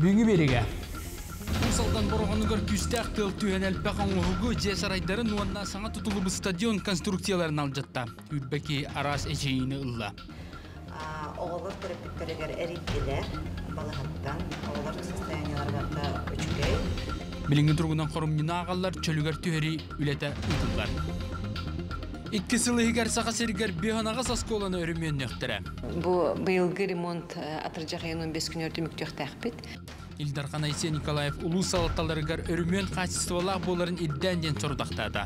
Бүгінгі береге. Усалдан борғанығыр күстәк тыл түйен әлбәқ аңғығы же сарайдарын уанна саңа тұтылыбы стадион конструкцияларын алжатта. Үрбәки арас әжейіні ұлла. Оғылыр терапевттерегер эритилер балахаттан оғылыр состоянияларда үчүгей Билинgi тұрғынан қорымнина ағалар чөлігер түйері үлеті ұтылар. Икки сылы хигер сақа сергер биханаға сасколаны өрімен нөқтірі. Бу быйылгы ремонт атыржак айынын 5 күн өртү мүктөк тәкпит. Илдархан Айсен Николаев улуу салатталарыгар өрімен качестволақ боларын идден ден сордақтады.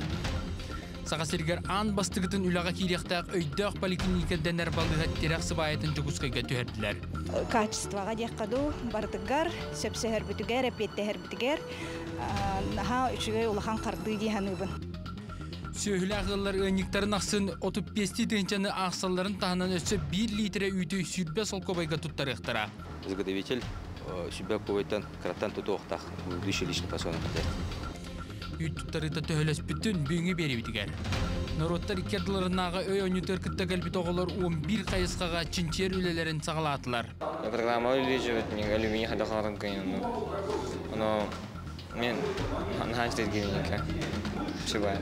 Сақа сергер ан бастығытын үлаға киректақ өйдөк поликлиникаден әрбалыға терек сыбайатын жүгіскайға түйерділер. качествоға дияққаду бардыгар сөпсөһөр бүтүгер эппеттехер бүтүгер наха үчүгө улахан карды диһаныбын Сөйлі ағылар өңіктарын ақсын 35 теңчені ақсаларын тағынан өтсі 1 литре үйті сүрбе сол көбайға тұттарықтыра. изготовитель себя повайтан краттан тутуохтах дыши лишний пасуан Үй тұттарыта төхілес бүтін бүйіңі бері бітігер. Народтар икерділерінаға өй өнітер кітті кәлбіт оғылар 11 қайысқаға чинчер үлелерін сағалатылар. Программа увеличивает мне алюминий ходохлором, но мен нахастит геника. Шибай.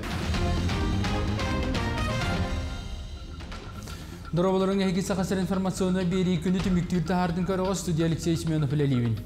Дорабаларын әйгі сақасыр информационы бері күні түміктірді хардың көріға студия Алексей Семенов Ләлиевин.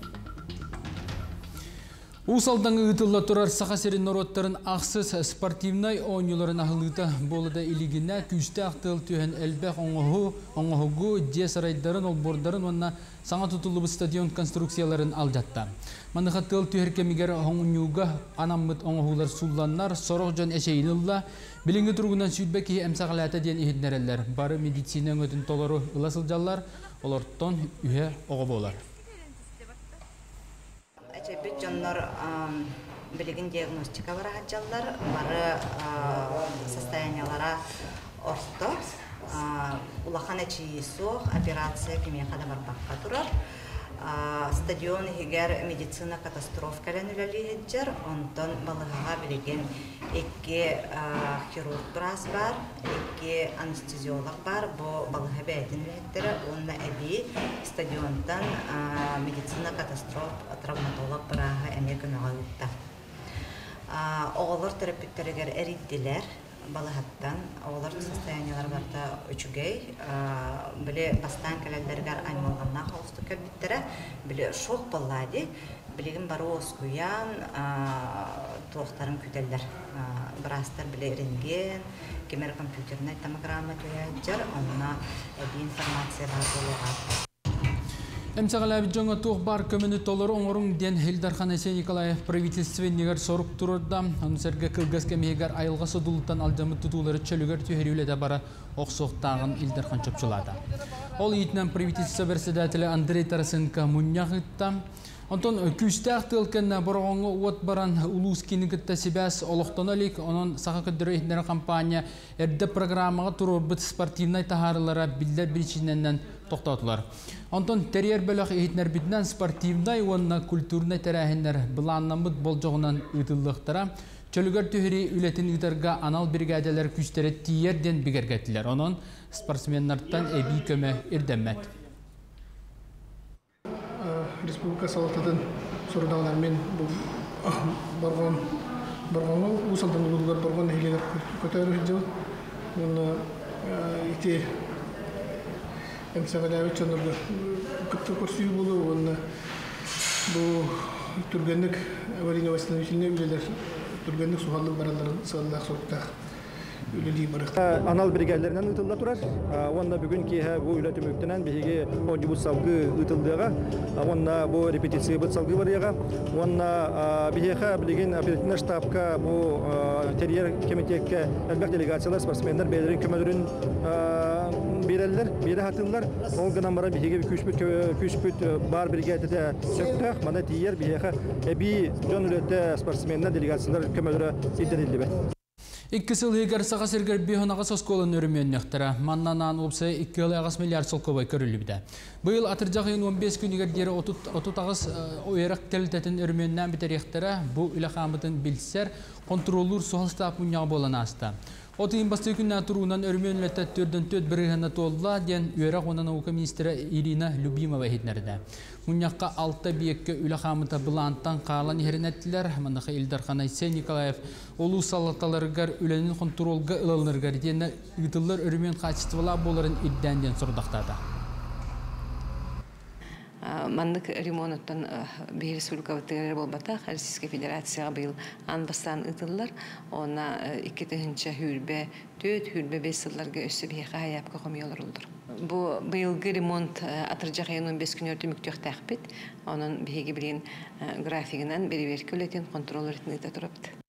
Усалдан ұйтылла тұрар сақасерін народтарын ақсыз спортивнай ойныларын ағылыта болыда илігіне күшті ақтыл түйен әлбәқ оңығы, оңығығы, де сарайдарын, олбордарын, онна саңа тұтылыбы стадион конструкцияларын алжатта. Маныға тыл түйеркемігер оңынюға анаммыт оңығылар сулланнар, сорық жан әшейінілла, біліңгі тұрғынан сүйдбәкі әмсағалата ден ихиднерелер. Бары медицина өңөтін толары ыласылжалар, оларттон үйе оғы болар. Әчебет жоннор билигин диагностика бара хаджаллар бары состояниялара орто. Улахан эчи суох операция кимиякада барбакка турар стадион хигер медицина катастрофкален үлелиһиджер онтон балыгага билеген икки хирург турас бар икки анестезиолог бар. Бу балыга бээтин үлэхтера онна эби стадионтан медицина катастроф травматолог бараха эме көмөҕө утта оҕолор терапевттеригер эриддилер балахаттан олар состояниялар барта үчүгей биле бастан келелдергер аймалганна холсту кебиттере биле шок баллади билигин бары оскуян туохтарын күтеллер брастар биле рентген кемер компьютерный томограмма төлөжер онна эби информация бар болуга Эмсағалабы жоңа туқ бар көміні толыры оңырың ден Хилдархан Эсен Николаев правительственнегер сорук турырда, оны сәрге кылгас кемегер айылға содулыттан алжамы тұтулары чөлігер түйеріледі бары оқсоқтағын Илдархан чөпчілады. Ол етінен правительство председателі Андрей Тарасенко мұнияғытта, Онтон күстәк тылкенна борғоңы уот баран улус кинигітті себәс олықтон олик, онын сақа етінері компания әрді программаға тұрur бұт спортивнай тахарылара білдер тоқтатылар. Онтон терьер бөліқ етінер бітінен спортивнай онына культурнай тәрәхінер бұланнамыд болжоғынан ұтылықтыра, Чөлігер түйірі үлетін ұйтарға анал бригадалар күштері тиерден бігергетілер. Онын спортсменнарттан әбей көмі ирдеммет. республика салататын барғанға усалдан улугар барған көтөрү жыл эмсагалабы чонорду кытты көрсүү болу онна бу түргенник аварийный восстановительный үлелер Анал бригадаларынан ытылда турар. Онда бүгүн киһә бу үләт өмөктәнән биһиге онҗу бу репетиция оперативный штабка бу терьер комитетке әлбәт делегациялар көмөлөрүн бирәлләр, бире хатынлар. Ол гына мара биһиге күч бүт күч бүт бар бригадада сөктәк, мана тиер биһиге эби жон спортсменнар делегациялар көмөлөрө итәләр. Икки сыл егер саға сергер бейхонаға сосколын өрімен нөқтірі. Маннанан опсы 2 ағас миллиард сол көбай көрілі біді. Бұл атыржақ ең 15 күн егер дері 30 ағас ойырақ келтетін өріменнен бітер ектірі бұл үлі қамытын білсер, контролур соғыл мұнyağı болан асты. Отыйын басты күннә тұруынан өрмен үлетті түрден төт бірігіні толла ден үйері қонан наука министрі Ирина Любимова хетнерді. Мұняққа алты биекке үлі қамыта бұланттан қалан ерінеттілер. Мұнықы Илдархан Айсен Николаев олу салаталарығар үленін контролға ылылынырғар дені ұйтылыр өрмен боларын иддәнден сұрдақтады. Маннык ремонттан бейір республика бітігері болбата, Российская Федерацияға быйыл анбастан ытыллар, она икки тыгынча хүрбе, төт хүрбе бес сылларга өссө бейқа хаяпқа қомиолар олдыр. Бу быйылгы ремонт атыржақ айының бес күн өрті мүктөк тәқпет, оның бейге білген графигінен бері беркі өлетін контрол ретінде тұрыпты.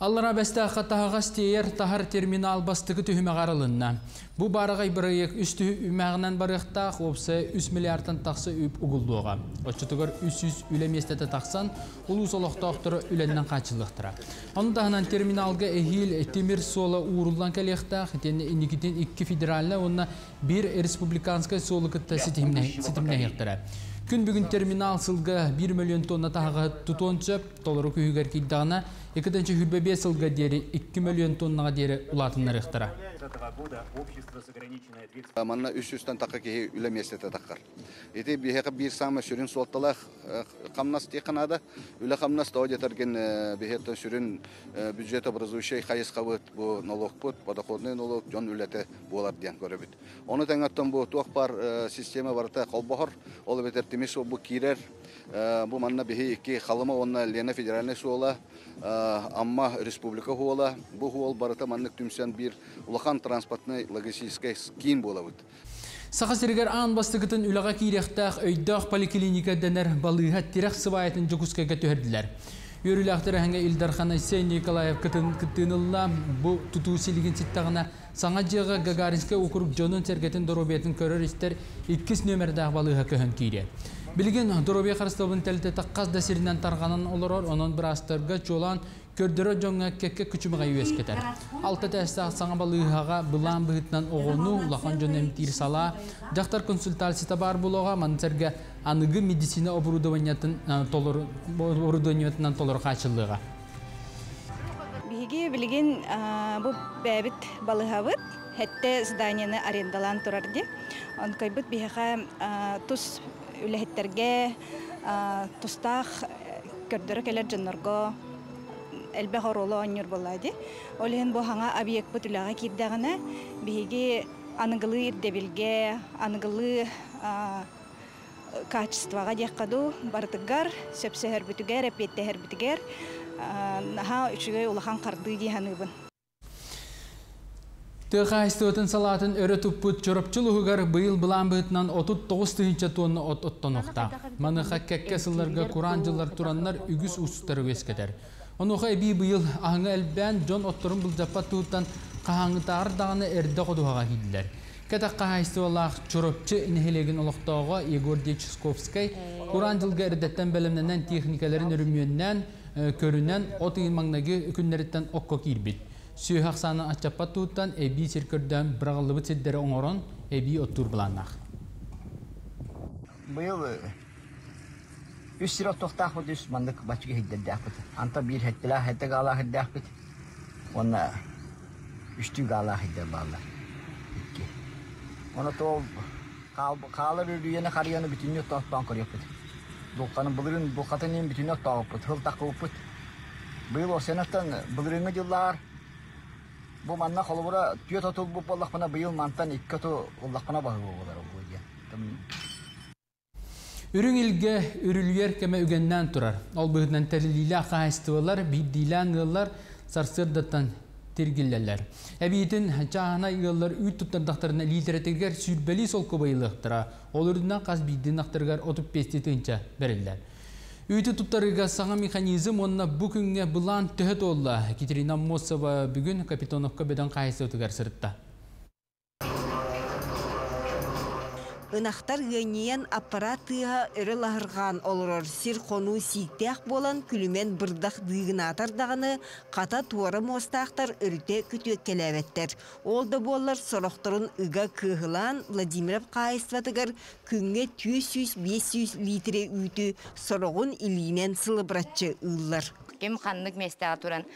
Аллара бәсті қаттағағас тейер тахар терминал бастығы түхіме қарылынна. Бұ барығай бірайық үсті үмәғінен барықтақ опсы 3 миллиардтан тақсы үп ұғылдуға. Отчытығыр 300 үлеместеті тақсан, ұлу солықтақтыры үленнен қачылықтыра. Оны дағынан терминалға әхил темір солы уырылдан кәлектақ, тені иникітен 2 федераліне, онына бір республиканскай солы күтті сетімне ектірі. Күн бүгін терминал сылға 1 миллион тонна тағы сөп, толыры күйігер кейдағына, екідінші хүрбебе сылға дері 2 миллион тоннаға дері ұлатынлар ықтыра. Манна үс үстен таққа кеге үлеместеті таққар. Еті бейхеқі бір самы сүрін солталақ қамнас текінады. Үлі қамнас тау детерген бейхеттен сүрін бюджет образующий қайыз қабыт бұл налог бұд, подоходный налог, жон үлеті болар ден көрі бүт. Оны тәңаттан бұл туақ бар система барыта қолбағыр, ол бетер темес бұл кирер, бұл манна бейхе екі қалымы онна Лена федеральный суола, амма республика хуола, бұл хуол барыта маннык түмсен бір улахан транспортный логистический скин бола бүт. Сақа сіргер аң бастығытын үліға кейректақ өйдақ поликлиника дәнер балыға тирек сыбайатын жүкіскеге төхерділер. Өріліқтері әңге Илдархан Айсен Николаев кытынылла бұ тұту селеген ситтағына саңа жеға Гагаринске округ жонын сәргетін доробетін көрір істер 2 нөмірдағы балыға көхін кейре. Білген доробия қарыстабын тәлті таққаз дәсірінен тарғанын олырор, оның бір астырға жолан көрдірі жоңға кекке күчіміға үйес кетер. Алты тәсті саңа балыға бұлан бұғытынан оғыну, ұлақан жон әмтир сала, жақтар консультацията бар бұлуға мансерге анығы медицина оборудованиятынан толыр қачылыға. Биһиги билигин бу бәбит балыһабыт хәтте зданияны арендалан турарди. Он кайбыт биһиха тус үләһеттерге тустах көрдөрө келер жоннорго элбе хороло оннур боллади. Олен бу хаңа объект бут үләгә кирдәгенә биһиги аныгылы ирдебилге, аныгылы качествоға дияққаду бардыгар сөпсәһәр бүтүгәр, әпеттәһәр бүтүгәр наһа үчүгәй улахан қарды диһаныбын. Тыға истотын салатын өрі тұппыт чорапчылығығар бұйыл бұлан бұйтынан 39 түйінші тонны от оттан оқта. Маныға кәкке сылларға құран жылар тураннар үгіс ұстары өскедер. Онуға әбі бұйыл аңы әлбән жон отторын бұл жаппат тұғыттан қағаңытағыр дағаны әрді қодуға кейділер. Кәтәк қағайсты олақ чорапчы інхелеген олықтауға Егор Деческовскай құран жылға әрдеттен бәлімнен техникаларын үрімүйіннен көрінен отығын маңнағы үкінлеріттен оққа. Сүйі хақсаны атчаппат әбі серкірден бірағылыбы бұланнақ. Үс сирок тоқтақ бұд үс мандық. Анта бір хеттілі хеттіг ала хеддәк бұд. Оны үстіг ала хеддер балар. Оны то қалыр үрүйені қарияны бүтінне тоқпан көрек бұд. Бұлқаны бұлырын бүтінне бұд. Бұйыл осенаттан бұлырыңы Бу манна холбура түйе тотул бу боллақпана быйыл мантан икке то уллақпана бағы болар бу дия. Үрің илге үрүлгер кеме үгеннән турар. Ол быһынан тәлилә хастылар, бидилән гыллар сарсырдаттан тиргилләләр. Әбитин чаһана йыллар үт туттардактарына лидеретергер сүрбәли сол кобайлыктыра. Ол үрдүнән каз бидин актыргар 35 тынча берилләр. Үйті тұттарыға саңа механизм онына бүкінге бұлан түхет олла. Катерина Мосова бүгін Капитоновқа беден қайсы өтігер сұрытта. Ынақтар гыниян аппаратыға өрі лағырған олырыр сир қону сиктеақ болан күлімен бұрдақ дығынатар дағыны қата туары мостақтар өріте күтөк келәветтер. Ол да болар сұрақтырын ыға кығылан Владимиров қайыстатығыр күнге 200-500 литре үйті сұрағын илінен сылыбыратчы ұллар. кем ханнык местега туран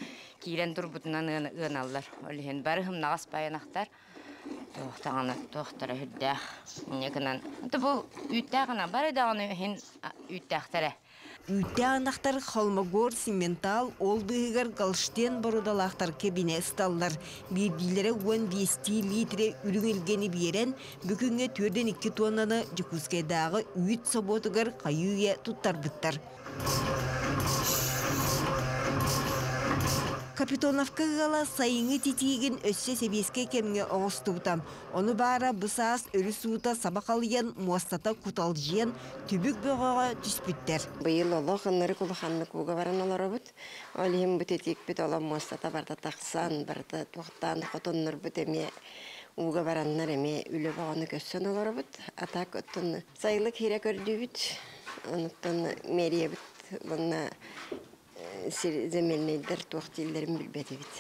турбутунан ыаналлар олиһин бары хымнагас баянахтар тохтагана тохтара хүддэх некенан это бу үттэгана бары даганы хин үттэгтере Үтте анақтар холмогор симментал олдыгар галштен борудалақтар кебине сталлар. Бирдилері 15 литре үріңілгені берен бүкінге төрден 2 тоннаны жүкізгейдағы үйт соботыгар қайуе туттар бұттар. Капитоновка гала сайыңы титиген өссө себеске кемге оңыстуутам. Оны бара бұсаас өрі суыта сабақалыян муастата куталжиен түбік бөғаға түспіттер. Быйыл олох ыннары кулуханны куга баран олары бут. Олихим бут етик бит ола муастата барда тақсан, барда туқтан хотоннар бут эме уга бараннар эме үлі бағаны көссен олары бут. Атак оттон сайлык хире көрді бит. Оныттан мерия бит. Бұнна земельныйдар туақтилерин билбеди бит.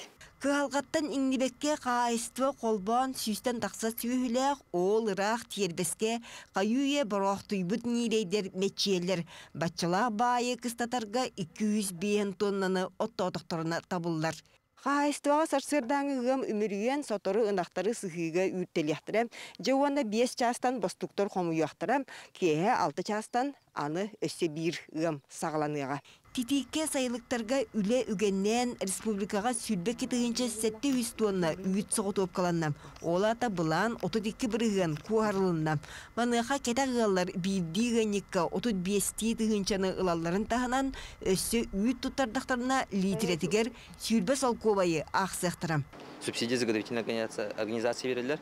Кыалгаттан иңнибекке қайысты қолбан сүйстен тақса сүйіләқ, ол ырақ тербеске қайуе бұрақтыйбыт нейрейдер мечелер. Батчылақ байы кыстатарға 200 бейін тоннаны отто-отықтарына табылдар. Қайыстыға сарсырдаңы ғым үмірүйен соторы ынақтары сыхыға үйттеліқтірем. Жауаны 5 частан бостуктор қомуяқтырам, кеге 6 частан аны өсі бір ғым сағыланыға. Титикке сайылыктарга үле үгеннен республикага сүрбе кетігінші сәтті тонна үйіт соғыт опкаланнам. Олата бұлан 32 бірігін куарылыннам. Маныға кета ғалар бейді ғанекка 35 тігіншаны ылаларын тағынан өссі үйіт тұттардақтарына литретігер сүрбе солковайы ақсықтырам. Субсидия заготовительной организации берілер,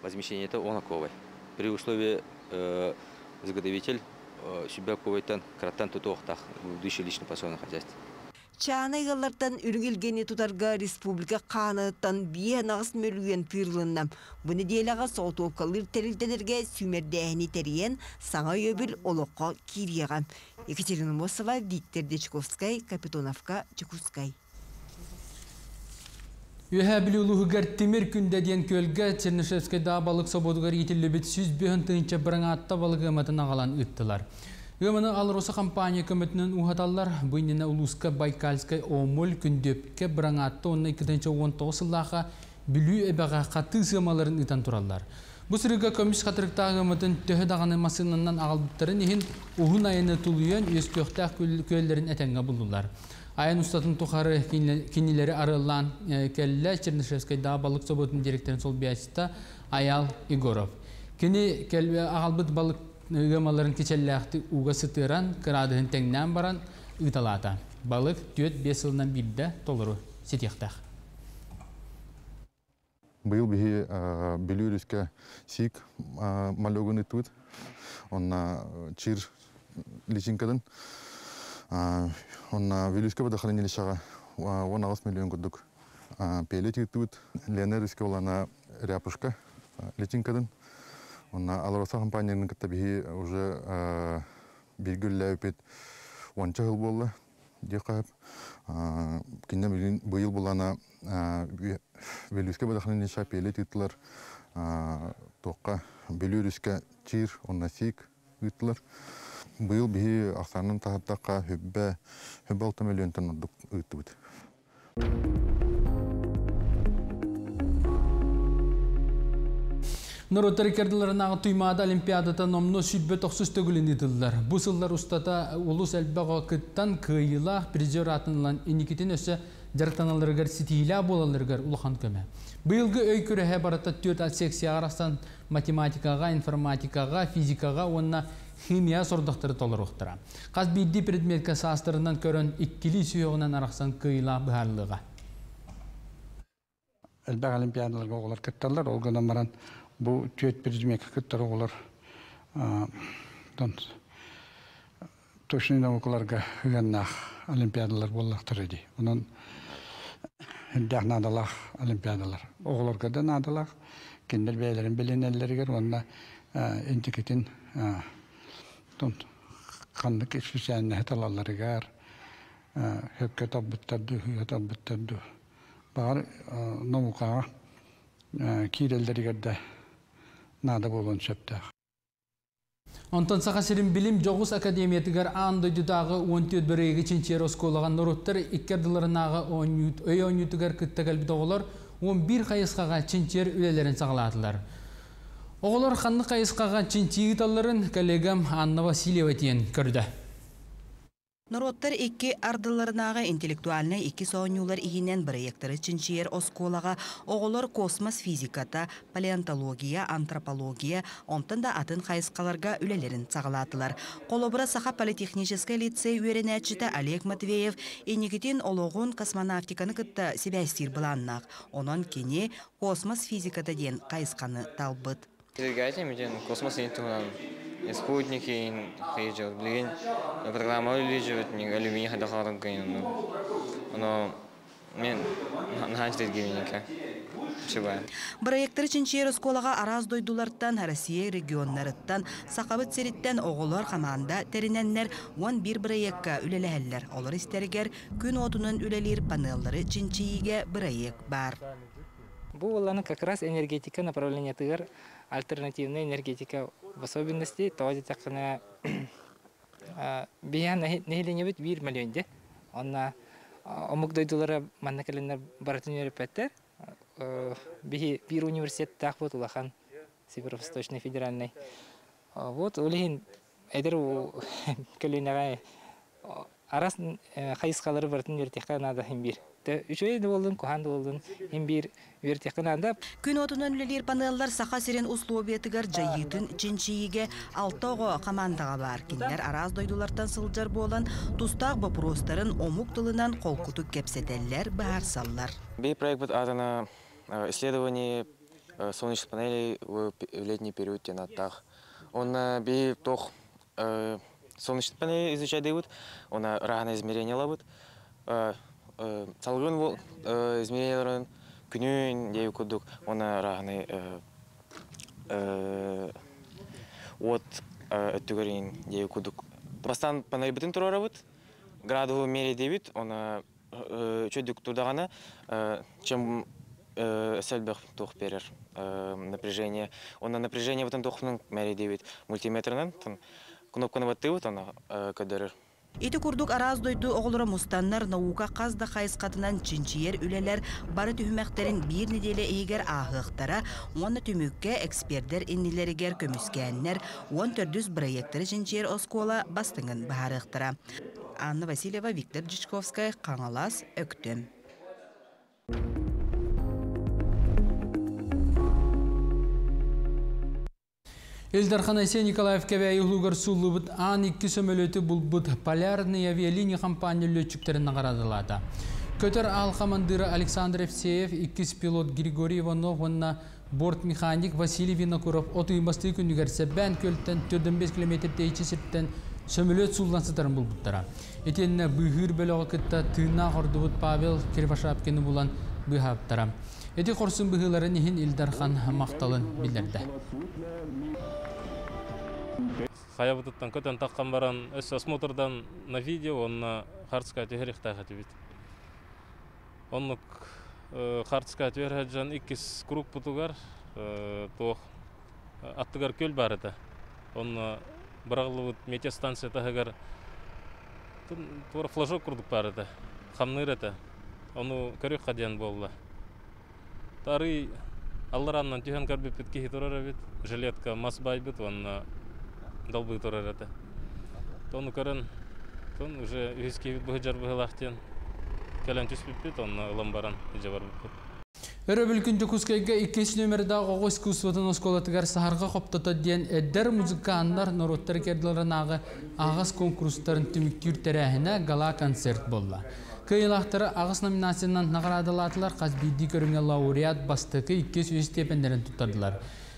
возмещение это онаковой. При условии заготовитель себя ковайтан краттан тутуохтах будущее лично пособное хозяйство. Үргілгені тұтарға республика қанаттан бие нағыс мөлген пүйірліннам. Бұны дейліға соғытуқалыр тәрілденерге сүмердәйіні тәріен саңа өбіл олыққа кирияған. Екатерина Мосова, Виктор Дечковскай, Капитоновка, Чекускай. Үһә білулуғығар темір күнде ден көлге Чернышевскай да балық сободығар етілі бет сүз бүйін тыынча біріңа атта балық өметін ағалан үттілар. Өміні алыросы компания көмітінің ұғаталар бұйнені Улуска Байкальскай омыл күндөпке біріңа атта онына 2-19 сыллаға білу әбәға қаты сымаларын үтан тұралар. Бұл сұрыға көміс қатырықтағы өметін төхі дағаны масынынан ағалбыттарын ехін ұғын айыны тұлуын өз көқтақ көллерін әтенге бұлдылар. Айын ұстатын тұқары кенелері арылан кәлі Чернышевскай да балық соботын директорын сол биясыта Аял Игоров. Кені ағалбыт балық ғымаларын кечелләқті уға сытыран, қырадығын тәңнен баран ұйталата. Балық түйет 5 жылынан білді толыру сетектақ. Бұл бігі білюріске сик малогын үтуд. Онна чир личинкадан онна вилюскә бада хранилищага 16 миллион күдүк пеле титут ленер риске олана ряпушка летинкадан онна алроса компанияның кытта бихи уже биргүллә үпет онча жыл болла декап кине быйыл булана вилюскә бада хранилища пеле титлар тоққа белюрискә чир онна сик үтлар Быйыл биһи ахсанын таһаттакка хүббә хүббә алты миллион тонна ыттыбыт. Нұрыттар керділерінағы туймады Олимпиадата номно сүлбе тоқсыз төгілін етілділер. Бұл сылдар ұстата ұлыс әлбәға күттан күйіла призер атынылан иникетін өсі жарықтаналарығар сетейля болаларығар ұлыған көмі. Бұйылғы өй көрі барата төрт секция арастан математикаға, информатикаға, физикаға, онына химия сордықтары толыр ұқтыра. Қаз бейді предметка састырынан көрін иккілі сүйеғынан арақсан күйіла бұхарлыға. Әлбәқ олимпиадаларға оғылар кітталар, ол ғана маран бұл түйет предметка кіттар оғылар точный наукаларға үгеннақ олимпиадалар боллақтыр еді. Онын үндәқ надалақ олимпиадалар. Оғыларға да надалақ, кендер бәйлерін білінелерігер, онына интикетін тон қандық специальный хаталаларыгар хөккө табыттарды хүйө табыттарды бар наукаға кирелдеригерде нада болон сөптақ Онтон сақасырын білім жоғыз академиятыгар андойдудағы 14 бірегі чинчер осколаған нұруттар иккерділерінағы өй ойнютыгар күттігәл доғылар 11 қайысқаға чинчер үлелерін сағаладылар. Оғылар қанны қайысқаға чинчиғыталарын коллегам Анна Васильева тиен көрді. Народтар икки ардыларынағы интеллектуальны икки соонюлар игинен проекттары чинчиер осколага оголор космос физиката, палеонтология, антропология, онтан да атын хайыскаларга үлелерин сагалатылар. Колобра Саха политехнический лицей үйренәчіті Олег Матвеев енегітен ологун космонавтиканы кытта себәстир быланнақ. Онон кене космос физиката ден қайысқаны талбыт. Двигатель, меден, космос интуган, спутники, хейджел, блин, программа улеживает, не алюминий хадахаран кайын, но мен наханчтет геменика. Чубай. Проекттар чинчер осколага араз дойдуларттан Россия регионнарыттан сақабыт сериттен оғылар қаманда териненнер 11 проектка үлеләһәлләр. Олар истергер күн отунun үлелер панеллары чинчииге проект бар. Бұл оланы как раз энергетика направления тыгар альтернативная энергетика в особенности тоже такна биян нехилене бит 1 миллион де. Онна омук дойдулары манна келенер баратын өрөпәттер. Бихи бир университет так вот улахан Северо-Восточный федеральный. Вот улин эдер келенеге арас хайыскалары бартын ертекка нада хим бир. Үчөй де болдун, кухан болдун, хим бир ертекка нада. Күн отунан үлелер панеллар саха сирен условиятыгар жайытын чинчииге алтого командаға бар. Кинлер араз дойдулардан сылжар болан тустақ вопростарын омук тылынан колкуту кепсетеллер бар саллар. Бей проект атана исследование солнечных панелей в летний период тенатах. Он бей тох солнечные панели изучать дают, он разные измерения лабут. Салгын бұл измеренияларын күнін дейі күдік, оны разные от өттігерін дейі күдік. Бастан панель бүтін тұрары бұд, градовый мере дейбіт, оны чөдік тұрдағаны, чем сәлбәқ тоқ берер напряжение. Оны напряжение бұтын тоқының мәре дейбіт мультиметрынан, кнопканы баттыбыт, оны көдерер. Ити курдук араз дойду оғылыры мұстаннар наука қазда қайысқатынан чинчиер үлелер бары түхімәқтерін бір неделе егер ағықтара, оны түмікке экспердер иннилерігер көміскәннер, он төрдүз проекттері чинчиер оскола бастыңын бағарықтара. Анна Васильева, Виктор Джичковская, Қаңалас, Өктім. Элдархан Айсен Николаев кәбәй ұлығыр сұлыбыт ан 2 сөмөлөті бұлбыт полярный авиалиния компания летчиктерін нағарадылады. Көтір ал командиры Александр Евсеев, 2 пилот Григорий Иванов, онна борт механик Василий Винокуров отуймасты күнігер сәбән көлттен 4-5 км дейчі сірттен сөмөлөт сұллансытарын бұлбыттара. Етеніне бұғыр бөліға күтті тыына қордыбыт Павел Кирвашапкені бұлан бұғаптара. Эти корсын быһыларын иһин Илдархан мақталын билдерді. Хаябытыттан көтен таққан баран өс осмотрдан на видео, онна хартска төхерихта хатибит. Оннук хартска төхерхаджан иккис круг путугар, тоқ аттыгар көл бар еді. Онна бірағылы метеостанция тахагар тура флажок курдук бар еді. Хамныр. Оны көрек қадиян болды. Тары аллараннан түйен карбит бит кихи турар бит. Жилетка мас бай бит, он долбы турар это. Тону көрөн, тон уже үйске бит бұхы жарбы ғылақтен. Кәлен түс бит бит, он ламбаран иже бар бит. Өрі бүлкінді күскайға 2 нөмірдағы оғы искусствотын осколатыгар сахарға қоптата ден әддер музыкандар нороттар керділерінағы ағас конкурстарын түміктір тәрәхіне гала концерт болды. Кыйлақтары ағыс номинациянан нағарадылатылар қазбейді көріңе лауреат бастықы 200 степендерін тұттадылар.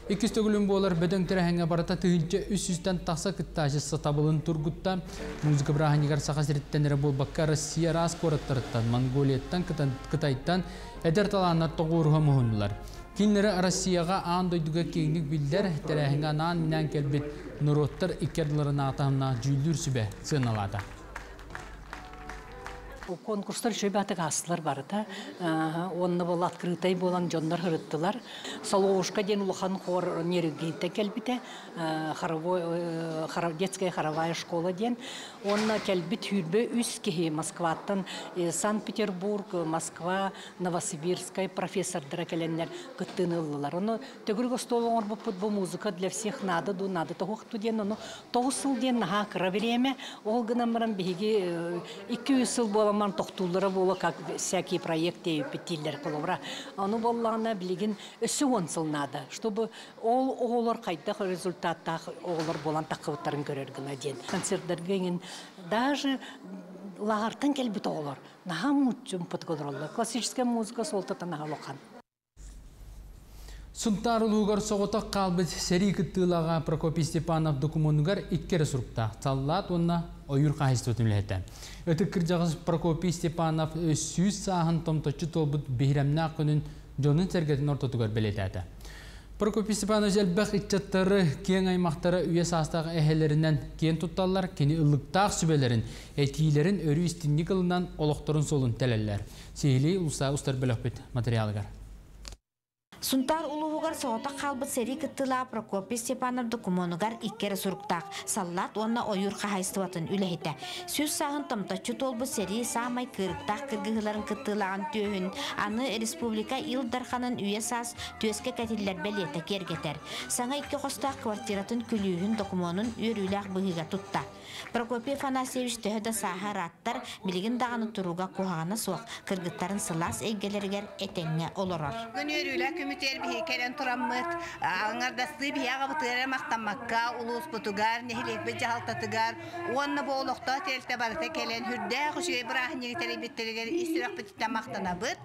Иккис төгілін болар. Бөдөң тәрәхіңе барата үс үстен тақса кыттажы сатабылын тургутта. Музыка браханигар сақасыреттенері бол бакка Россия рас кораттарыттан, Монголияттан, Кытайттан әдер таланар тоғуырға мұхындылар. Кинлері Россияға аң дойдуға кейінік білдер. Тәрәхіңе анан минан келбет нұроттар икерділерін атағына жүйілдір сүбе сыналады. Конкурстар шөй баты астылар бар та. Онны бол открытай болан жондар хырыттылар. Соловушка ден улахан хор нерегейте келбите. Хоровой детская хоровая школа ден. Онна келбит хүрбе үс кеһи Москваттан Санкт-Петербург, Москва, Новосибирская профессордара келеннер кыттыныллылар. Оны төгүргө столоңор бупут бу музыка для всех надо, ду надо тохту ден. Оны тоусыл ден наха кыра время. Ол гына мыран биги 200 жыл боламан тоқтулары болы, как всякие проекты петиллер кылыбыра. Аны боллағына білеген өсі онсылнады, чтобы ол оғылар қайта результатта оғылар болан тақывыттарын көрергіна ден. Концерттерге даже лағартын келбіт оғылар. Наға мұтчым пұткылыр Классическая музыка солтата наға лоқан. Сунтар улугар соғыта қалбыт сери кыттылаға Прокопий Степанов документугар иккері сұрықта. Саллат онна ойыр қағысты өтімлеті. Өтік кіржағыз Прокопий Степанов сүйіз сағын томточы толбыт бейремна күнін жонын сәргетін ортотугар білетәді. Прокопий Степанов жәлбәқ итчаттары кен аймақтары үйе састағы әхелерінен кен тұтталар, кені ұлықтақ сүбелерін, әтейлерін өрі істінні қылынан олықтырын солын тәлелер. Сейлей ұлыса ұстар біліқпет материалығар. Сунтар улугар соғыта қалбы сери кыттыла Прокопий Степанов докумонугар иккері сұрықтақ. Саллат онна ойыр қағайстыватын үләйті. Сөз сағын тымтачы толбы сери самай кырықтақ кыргығыларын кыттылаған түйін. Аны республика илдарханын үйе сас төске кәтілер бәлеті кергетер. Саңа икке қостақ квартиратын күлүйін докумонун үйрүләқ бұғыға тұтта. Прокопий Фанасьевич төһөдө саха раттар билигин даганы туруга кухагана суак кыргыттарын сылас эйгелергер этеңге олорор. Гөнөрүлә күмүтер бихи келен тураммыт, аңардасты бияга бутыра мактамакка улус бутугар нехилек бе жалтатыгар, онна болокто телте барта келен хүрдә хушуй брахни теребиттергер истирак битте мактанабыт.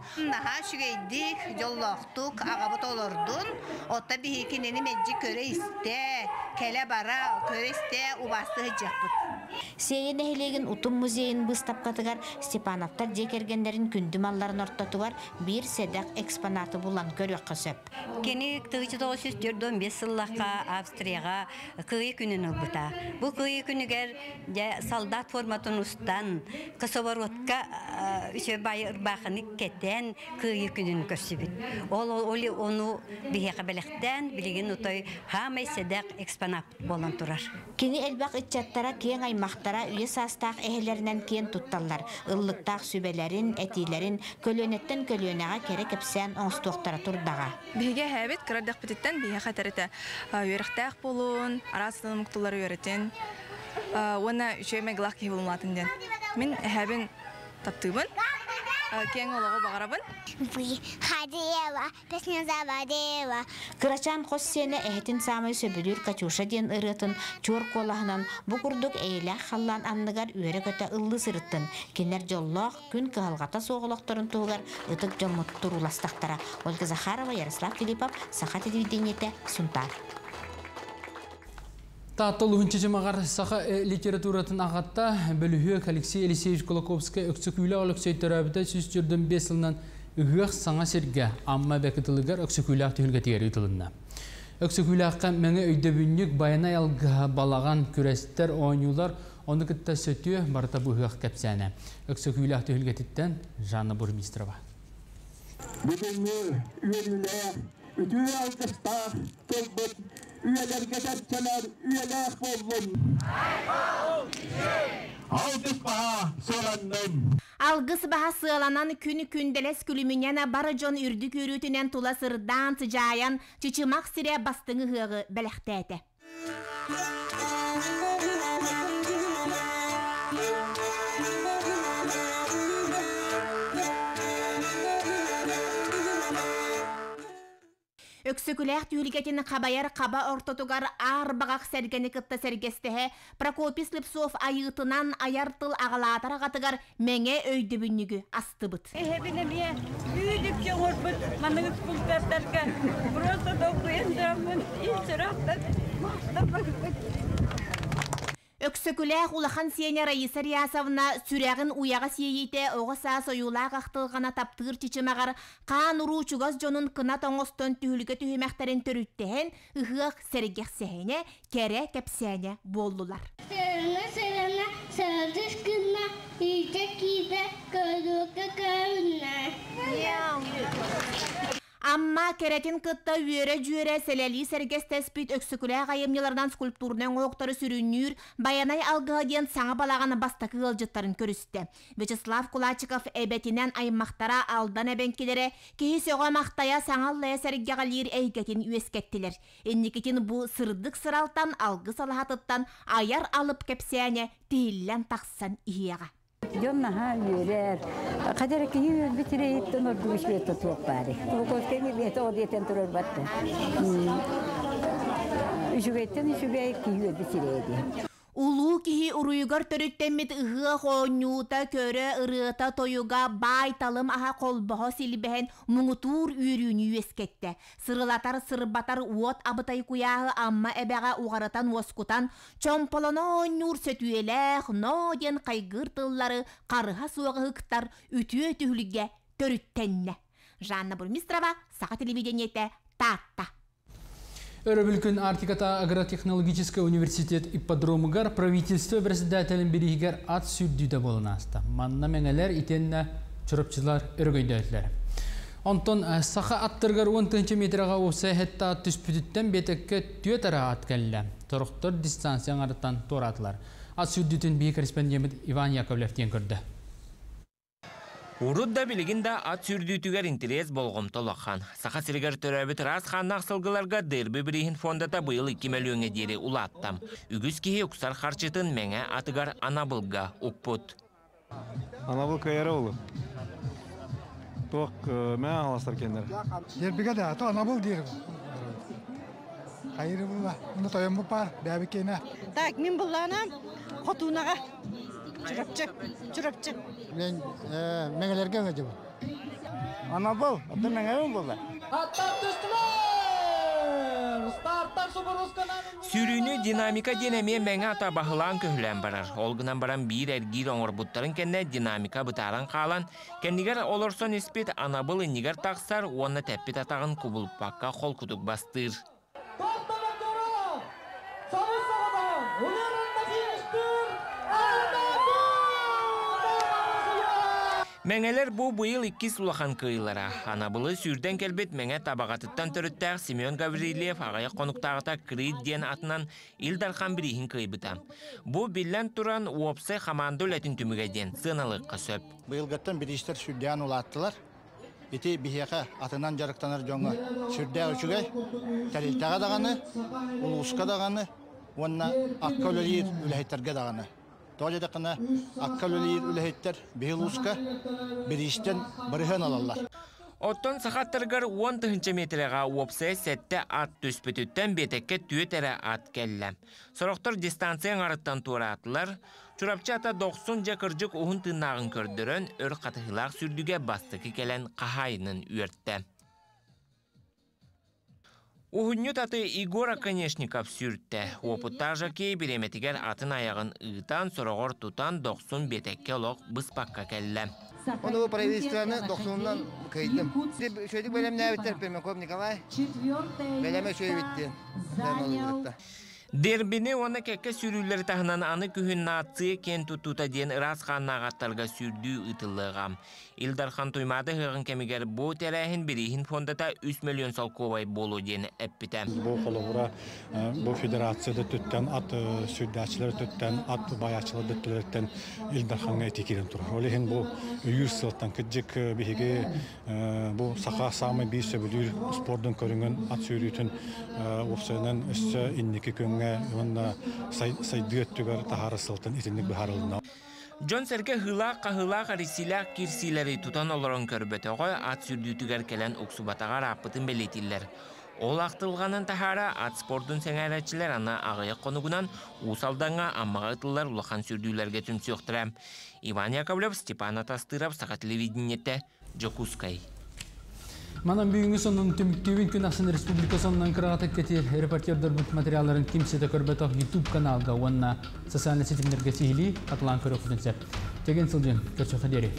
Бихи келе бара көрө убасты. Сейен эхилеген Утум музейин быстап катыгар Степановтар жекергендерин күндү малларын ортотугар бир седак экспонаты булан көрөк кысып. Кени 1945 сыллакка Австрияга кыйы күнүн ылбыта. Бу кыйы күнүгер солдат форматын устан косоворотка үчө байыр бахыны кетен кыйы күнүн көсүбүт. Ол оли ону бихека белектен билеген утой хамай седак экспонат болон турар. Кени элбак итчаттара кең аймақтара үйе састақ эхелерінен кен тутталлар. Ыллықтақ сүбелерін, әтилерін көлөнеттен көлөнеға кере кепсен оңстуқтара турдаға. Биге хәбит кырардак битеттен биге хатарыта үйрәхтәк булун, арасының муктулары үйрәтен. Уна үшеме глах ки булматын ден. Мин хәбин таптыбын. Кең олого багарабын. Хадева, песня Завадева. Кырачан хоссене эхтин самай сөбүдүр Катюша ден ырытын чур колахынан бу курдук эйлах халлан анныгар үйрө көтө ыллы сырыттын. Кенер жоллох күн кыhalgата соголокторун тугар ытык жомуттур уластактара. Ольга Захарова, Ярослав Филиппов, Саха телевидениете, Сунтар. Таттыл үгінші жымағар сақа литературатын ағатта бөліхек Алексей Елисеевич Колоковский өксік үйлі сүз жүрдің бес жылынан үгіқ саңа серге амма бәкітілігер өксік үйлі түхілге тегері ütілінна. Өксік үйлі аққа мәңі өйдөбіннік баяна ялғы балаған күрестер ойнулар оны күтті сөтіе барыта бұғық. Өксік үйлі Жанна Бурмистрова. Келбіт, üyelerge dertçeler, üyeler bollum. Algıs baha sorandım. Алгыс баха сыаланан күні күнделес күлімінен бары жон үрді көрүтінен тула сырдан тыжаян чычымақ сире бастыңы хығы бәліқтәді. Өксөкүләк түйілгетін қабайар қаба ортотугар арбағақ сәргені кытта сәргестіхе Прокопий Слепсов айытынан аяртыл ағалатар ағатыгар мәңе өйдібіннігі астыбыт. Эхебіне бе үйдік жоңыр бұд, манығыз бұлтартарға, просто исірақтар, мақтабақ бұд. Өксөкүләх улахан сеня Раиса Риясовна сүрәгін уяға сейейте оғаса союлақ ақтылғана таптығыр чечемағар қан ұру чугас жонын кына тоңостон түхілгі түхімәқтерін түріттіген ұғық сәргеқ сәйіне кәрі кәпсәне болдылар. Амма керетин кытта үйөрө жүйөрө селели сергестеспит өксүкүлэ кайымнялардан скульптурнын ооктору сүрүннүүр баянай алгыга диэн саңа балаганы бастакы ылжыттарын көрүстө. Вячеслав Кулачиков эбетинен айыммактара алдан эбенкилере кихи сөҕө мактая саңаллая сергегалир эйгетин үескеттилер. Энникитин бу сырдык сыралтан алгы салахатыттан аяр алып кепсәне тииллен тахсан ихияга. Жонна ха юрер. Кадер ки юр битирейт тонор душ бет тук бари. Бу коске ми бет одетен турар батта. Үжүгеттен үжүгей ки юр битирейди. Улуу киһи уруйугар төрүттэммит ыһыа хооннуута көрө ырыата тойуга байталым аха колбоһо силибэһэн муңутуур үйрүүнү үескетте. Сырылатар сырбатар уот абытай куяһы амма эбэҕэ уҕарытан уоскутан чомполонооннуур сөтүелээх но диэн кайгыр тыллары карыха суоҕыһыктар үтүө түһүлүгге төрүттэнне. Жанна Бурмистрова, Саха телевидениете, Татта. Өрөбүлкүн Артиката агротехнологический университет ипподромыгар правительство председателин биригер ат сүрдүйдө болунаста. Манна меңелер итенне чурапчылар өргөйдөтлер. Онтон саха аттыргар 10 метрага уса хетта ат түспүтүттен бетекке түйөтара ат келле. Торуктор дистанцияң арыттан торатылар. Ат сүрдүтүн бий корреспондент Иван Яковлев тен көрдө. Урудда билигинда ат сүрдүйтүгер интерес болгом толоқан. Саха сиргер төрөбүт рас ханнак сылгыларга дырбы бирихин фондата быйыл 2 миллионга дери улаттам. Үгүз кихи уксар харчытын меңе атыгар анабылга укпут. Анабыл кайра улу. Ток мен аластар кендер. Ербиге да то анабыл дир. Хайры була. Уну тоям бу пар, бәби кене. Так, мен булланам хотунага. Чурапчы. Мен меңелерге аты булла. Сүрүүнү динамика денеме меңе ата бахылан көһүлән барар. Олгынан баран бир эргир оңор буттарын кенне динамика бытаран калан. Кеннигер олорсон испит анабыл нигер таксар, уонна тәппит атагын кубулпакка кол кутук бастыр. Мәңелер бу быйыл икки сулахан кыйлара. Анабылы сүрден келбет мәңе табағатыттан төріттәк Семен Гаврилиев ағая қонуқтағыта крит ден атынан Илдархан бірихин кыйбыта. Бу биллен туран уопсы хаманды өләтін түміге ден сыналыққа сөп. Быйылгаттан бірістер сүрден улаттылар. Бити бихияқа атынан жарықтанар жоңға сүрдә үчүгәй, тәрилтәгә дағаны, улуска дағаны, онна акка өлелер үләйтерге дағаны. Толя да кына аккалылыр үләһеттер бихилуска биристен бирһен алалар. Оттон сахаттыргар 10 тыһынча метрага уопсе сетте ат түспүтүттен бетекке түйетере ат келле. Сороқтор дистанцияң арыттан туратылар, Чурапча ата 90 жакыржык ухун тыnnагын көрдөрөн өр катыхылак сүрдүгө бастыкы келен кахайынын үертте. Ухуннют аты Игора Конешников сүртті. Опыттажа кей биреметигер атын аяғын ыытан, сұрағыр тутан 90 бетекке олық бұспаққа кәлі. Оны бұл правительствоны 90-нан кайдым. Шөйдік бәлем нәбіттер, Пермяков Николай. Бәлеме шөй бітті. Дербини оны кәкке сүрүлер тахынан аны күхін нации кен тұтута ден ырас қаннағаттарға сүрдүү ытылыға. Илдархан туймады хығын кемигер бу тәрәхін бірихін фондата 3 миллион салковай болу ден әппіті. Бу қолығыра бу федерацияда түттен ат сүрдәчілер түттен ат баячылар дүттілерден Илдарханға етекерін тұр. Олеген бу үйір сылттан кіджік біхеге бу сақа самы ат көнгә онна сайдыөттүгөр тахары сылтын итинник бихарылына. Джон Серге хыла кахыла карисиля кирсилери тутан олорон көрбөтөгө ат сүрдүтүгер келен уксубатага раппытын белетиллер. Ол ақтылғанын тахара ат спордун сеңәрәтчілер ана ағыя қонугунан усалданға аммаға ытылар улахан сүрдүйлерге түмсүқтірі. Иван Яковлев, Степан Атастыров, Сақа телевидениетте, Джокускай. Манан бүгүнгү сонун түмүктүүбүн күн Аксын Республика сонунан кырагата кетир репортердер бут материалларын кимсете көрбөтөх YouTube каналга уанна социальный сетимдерге сихили атлан көрөкүнсеп. Деген сылжын, көрчөкө дери.